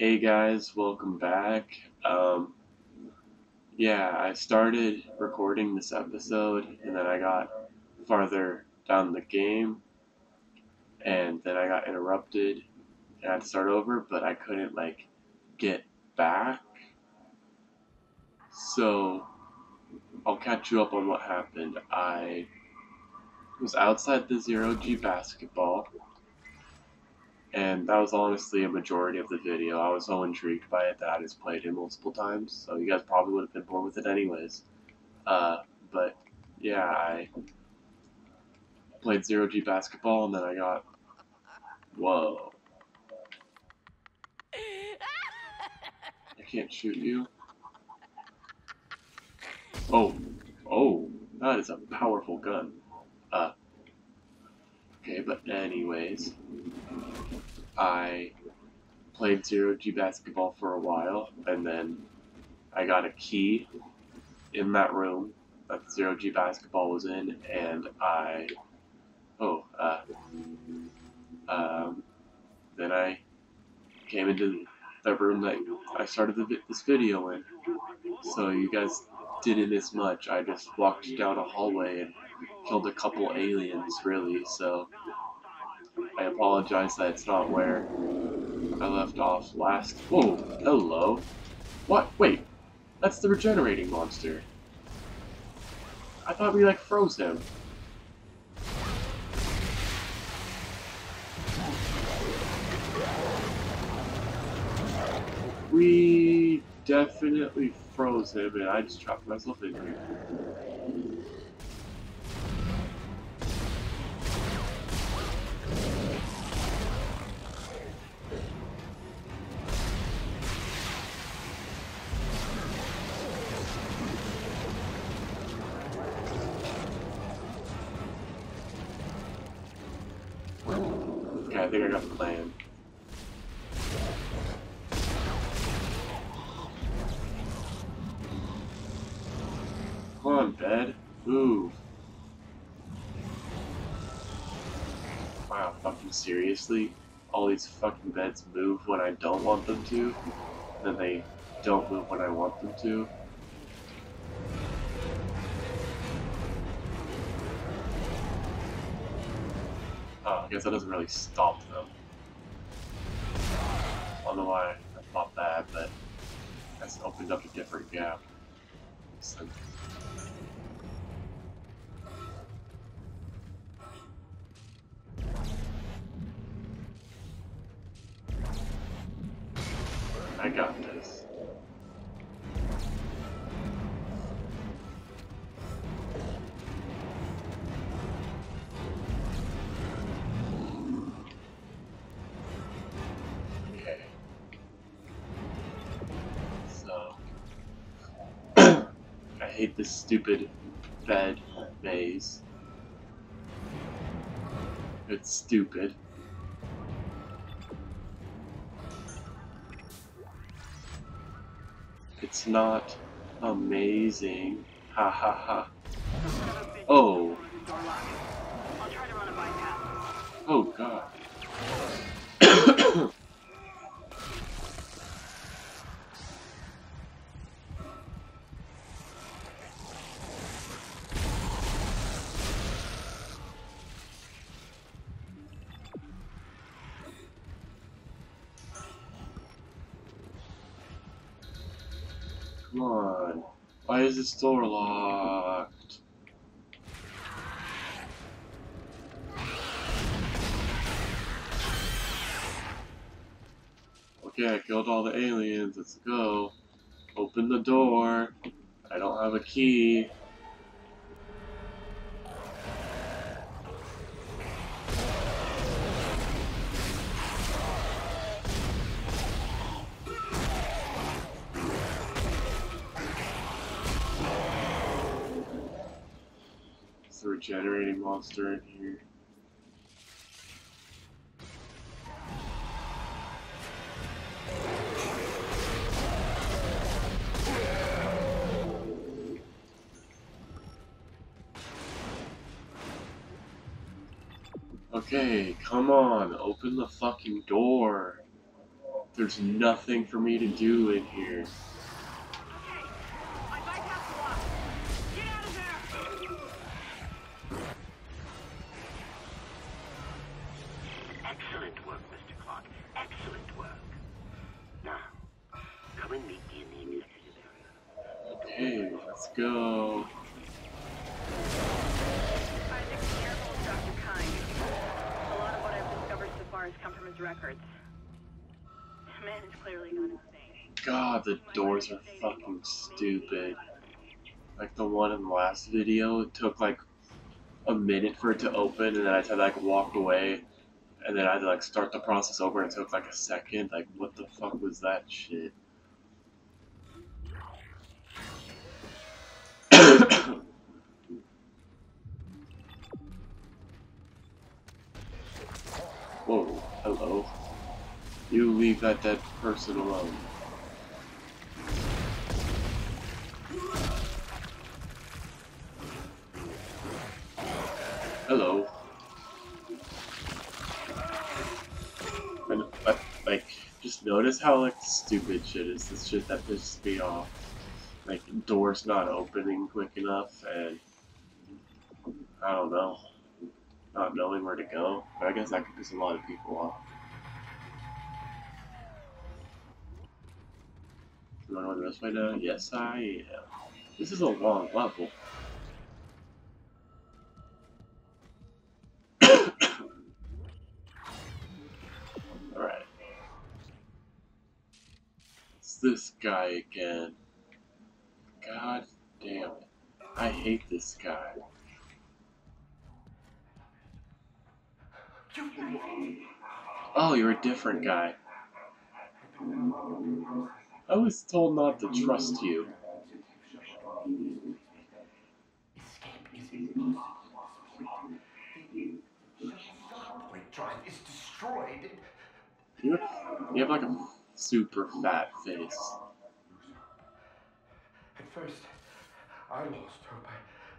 Hey guys, welcome back. Um, yeah, I started recording this episode and then I got farther down the game and then I got interrupted and I had to start over, but I couldn't like get back. So I'll catch you up on what happened. I was outside the zero G basketball and that was honestly a majority of the video. I was so intrigued by it that I just played it multiple times, so you guys probably would have been bored with it anyways. Uh, but yeah, I played zero G basketball, and then I got whoa. I can't shoot you. Oh, oh, that is a powerful gun. Uh, okay, but anyways. I played zero G basketball for a while, and then I got a key in that room that zero G basketball was in, and I oh uh, um, then I came into the room that I started the, this video in. So you guys didn't miss much. I just walked down a hallway and killed a couple aliens, really. So I apologize that it's not where I left off last. Oh, hello. What? Wait, that's the regenerating monster. I thought we, like, froze him. We definitely froze him, and I just trapped myself in here. On, bed. Move. Hmm. Wow, fucking seriously? All these fucking beds move when I don't want them to, then they don't move when I want them to. Oh, I guess that doesn't really stop them. I don't know why I thought that, but that's opened up a different gap. So, hate this stupid bed maze. It's stupid. It's not amazing. Ha ha ha. Oh. Oh god. Come on. Why is this door locked? Okay, I killed all the aliens. Let's go. Open the door. I don't have a key. Regenerating monster in here. Okay, come on, open the fucking door. There's nothing for me to do in here. Insane. God, the doors are fucking stupid. Like the one in the last video, it took like a minute for it to open, and then I had to like walk away, and then I had to like start the process over, and it took like a second. Like, what the fuck was that shit? Whoa, hello. You leave that dead person alone. Hello. And, like, just notice how, like, stupid shit is. This shit that pisses me off. Like, doors not opening quick enough, and I don't know. Not knowing where to go. But I guess that could piss a lot of people off. You wanna go this way now? Yes, I am. This is a long level. Alright. It's this guy again. God damn it. I hate this guy. Oh, you're a different guy. I was told not to trust you. Escape is impossible. Great drive is destroyed. You have, you have like a super fat face. At first, I lost hope. I,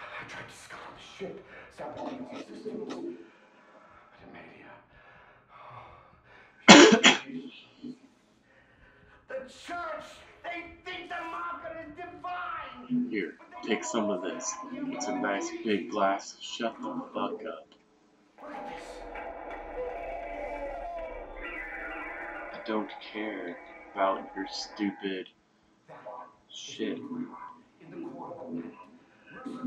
I tried to scuttle the ship, sabotage the systems. But Amelia. Oh, the church! They think the marker is divine! Here, take some of this. It's a nice big glass. Shut the fuck up. I don't care about your stupid shit. In the core. Mercer the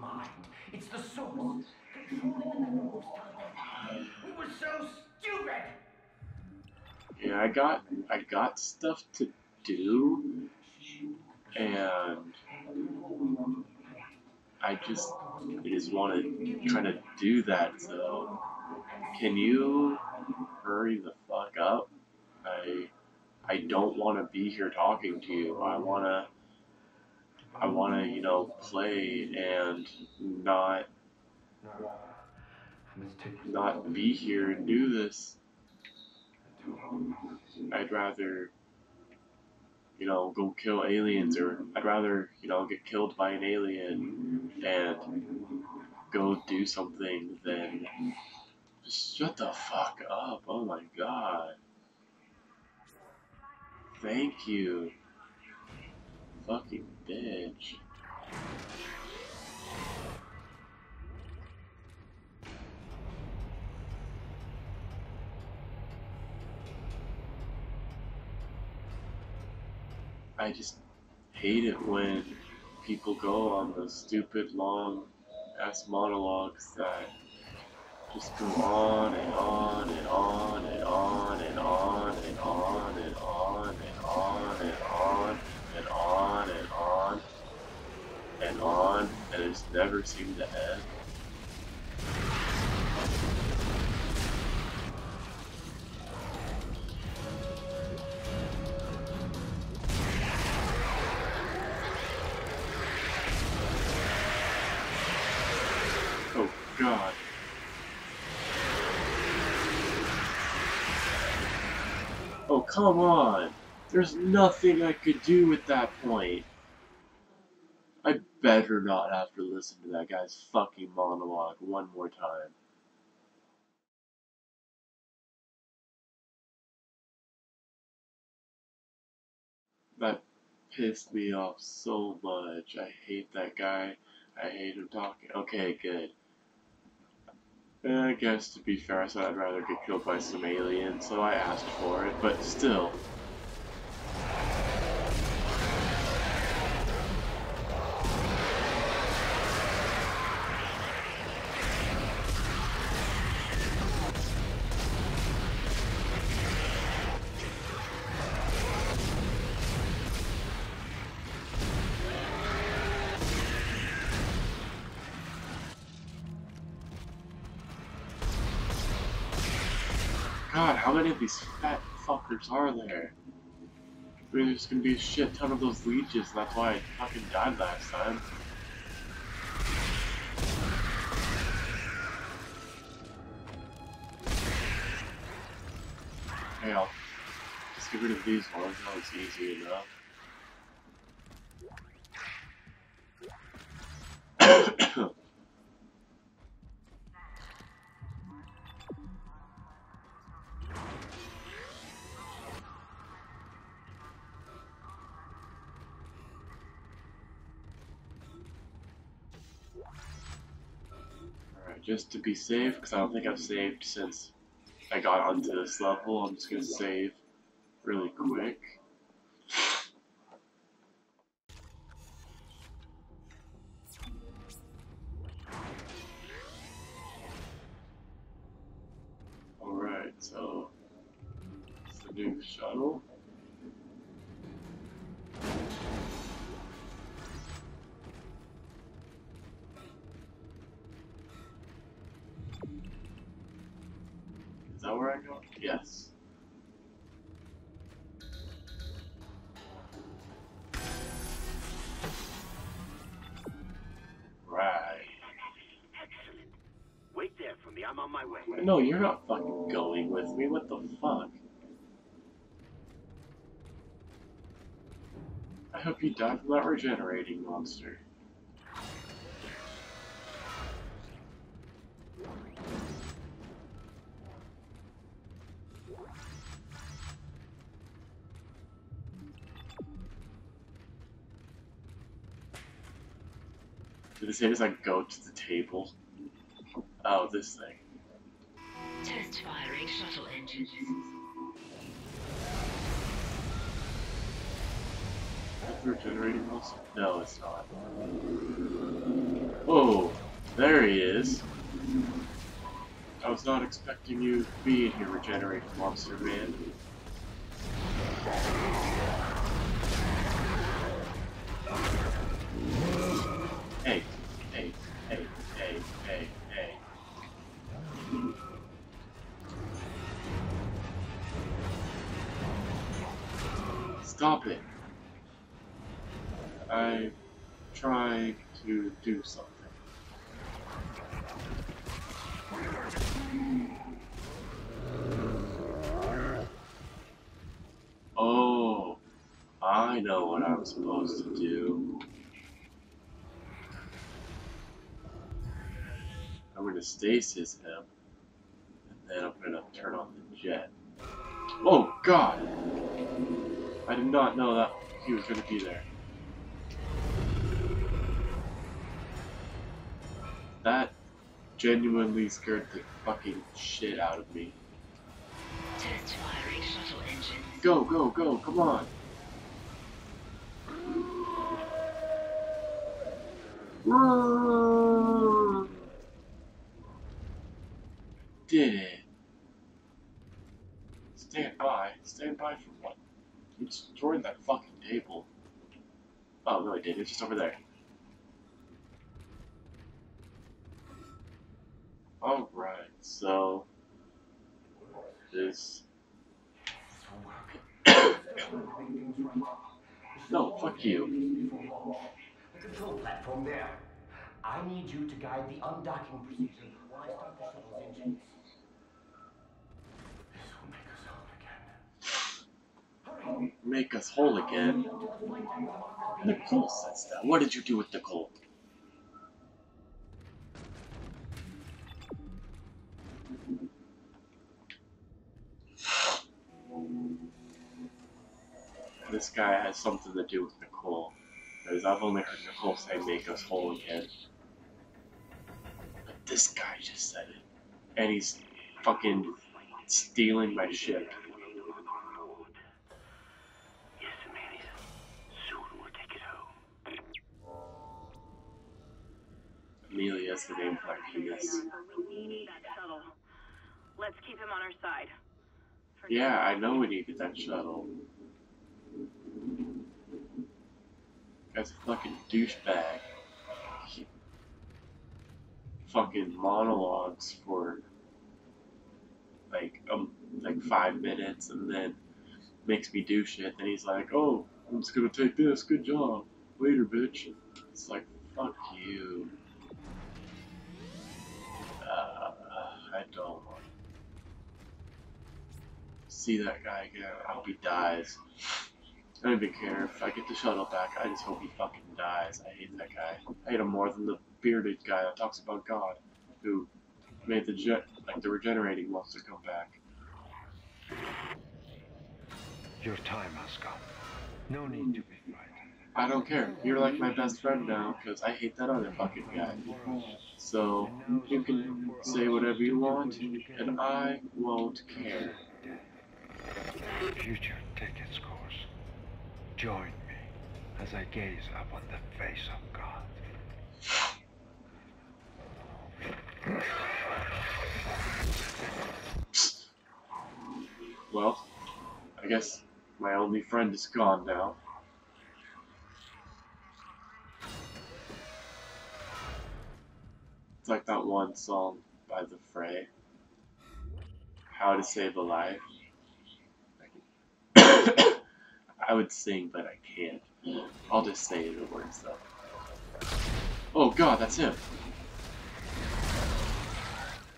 mind. It's the source. Controlling the network's telepath. We were so stupid! Yeah, I got I got stuff to do, and I just I just want to kind of do that. So, can you hurry the fuck up? I I don't want to be here talking to you. I wanna I wanna you know play and not not be here and do this. I'd rather, you know, go kill aliens, or I'd rather, you know, get killed by an alien and go do something than shut the fuck up. Oh my god. Thank you. Fucking bitch. I just hate it when people go on those stupid long ass monologues that just go on and on and on and on and on and on and on and on and on and on and on and on and it just never seem to end. Oh, come on. There's nothing I could do at that point. I better not have to listen to that guy's fucking monologue one more time. That pissed me off so much. I hate that guy. I hate him talking. Okay, good. I guess to be fair, I said I'd rather get killed by some alien, so I asked for it, but still. Many of these fat fuckers are there? There's gonna be a shit ton of those leeches, that's why I fucking died last time. Hey, I'll just get rid of these ones, that was easy enough. Just to be safe, because I don't think I've saved since I got onto this level, I'm just gonna save really quick. No, you're not fucking going with me. What the fuck? I hope you die from that regenerating monster. Did it say as I go to the table? Oh, this thing. Firing shuttle engines. Regenerating monster? No, it's not. Oh, there he is. I was not expecting you to be in here, regenerating monster man. Stop it. I'm trying to do something. Oh, I know what I'm supposed to do. I'm to stasis him, and then I'm to turn on the jet. Oh, God! I did not know that he was going to be there. That genuinely scared the fucking shit out of me. Go, go, go, come on! Did it. Stand by. Stand by for You destroyed that fucking table. Oh, no, I did. It's just over there. Alright, so. This. no, fuck you. The control platform there. I need you to guide the undocking procedure while I start the shuttle's engines. This will make us Make us whole again. Nicole says that. What did you do with Nicole? this guy has something to do with Nicole. Because I've only heard Nicole say make us whole again. But this guy just said it. And he's fucking stealing my ship. Amelia's the name for my penis. We need that shuttle. Let's keep him on our side. For Yeah, now. I know we needed that shuttle. Guy's a fucking douchebag. Fucking monologues for like um like five minutes and then makes me do shit. Then he's like, "Oh, I'm just gonna take this. Good job. Later, bitch." It's like, fuck you. Don't see that guy again. I hope he dies. I don't even care if I get the shuttle back. I just hope he fucking dies. I hate that guy. I hate him more than the bearded guy that talks about God, who made the jet like the regenerating monster come back. Your time has come. No need to be frightened. I don't care. You're like my best friend now, because I hate that other fucking guy. So you can say whatever you want, and I won't care. Future take its course. Join me as I gaze upon the face of God. Well, I guess my only friend is gone now. One song by The Fray. How to Save a Life. I would sing, but I can't. I'll just say the words though. Oh god, that's him!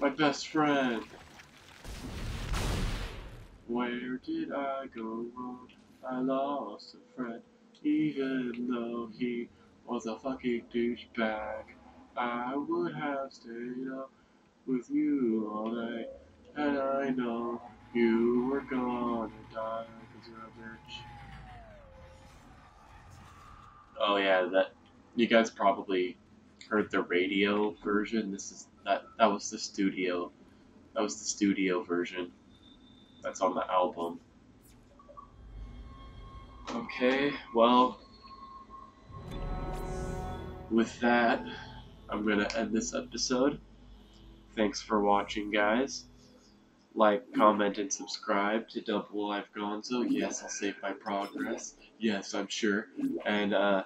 My best friend! Where did I go wrong? I lost a friend, even though he was a fucking douchebag. I would have stayed up with you all night, and I know you were gonna die because you're a bitch. Oh yeah, that you guys probably heard the radio version. This is that that was the studio. That was the studio version that's on the album. Okay, well, with that, I'm gonna end this episode. Thanks for watching, guys. Like, comment, and subscribe to Double Live Gonzo. Yes, I'll save my progress. Yes, I'm sure. And, uh,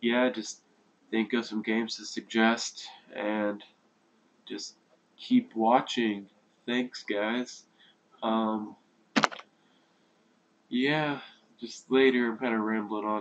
yeah, just think of some games to suggest and just keep watching. Thanks, guys. Um, yeah, just later, I'm kind of rambling on.